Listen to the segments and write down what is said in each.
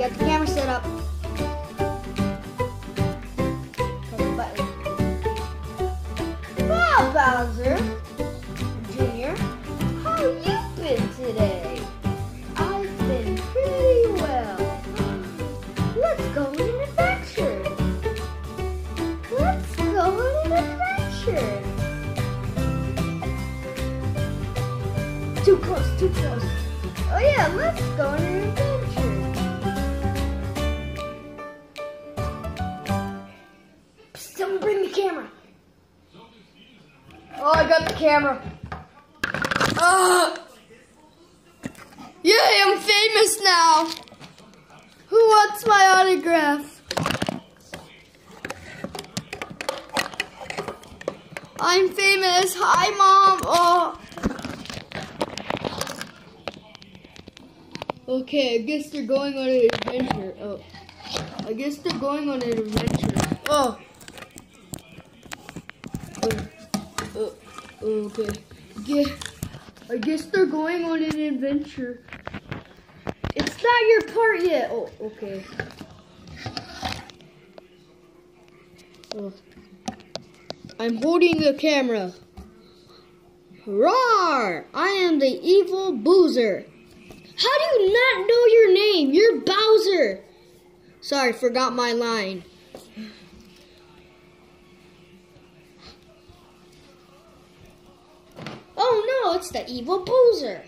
Got the camera set up. Well, Bowser Junior, how you been today? I've been pretty well. Let's go on an adventure. Let's go on an adventure. Too close, too close. Oh yeah, let's go on an adventure. The camera. Uh, yay, I'm famous now. Who wants my autograph? I'm famous. Hi, Mom. Oh. Okay, I guess they're going on an adventure. Oh. I guess they're going on an adventure. Oh. Uh, okay. Yeah. I guess they're going on an adventure. It's not your part yet. Oh, okay. Oh. I'm holding the camera. Roar! I am the evil Boozer. How do you not know your name? You're Bowser. Sorry, forgot my line. It's the evil Boozer.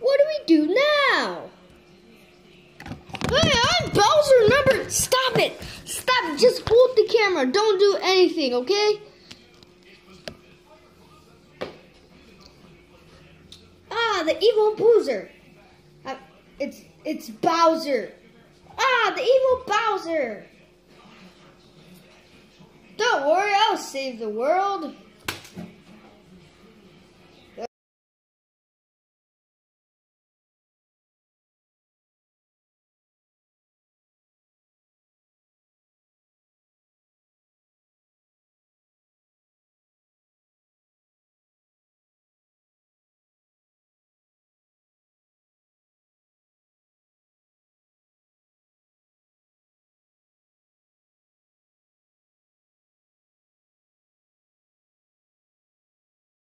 What do we do now? Hey, I'm Bowser number. Stop it! Stop! Just hold the camera. Don't do anything, okay? Ah, the evil Boozer. Uh, it's it's Bowser. Ah, the evil Bowser. Don't worry, I'll save the world.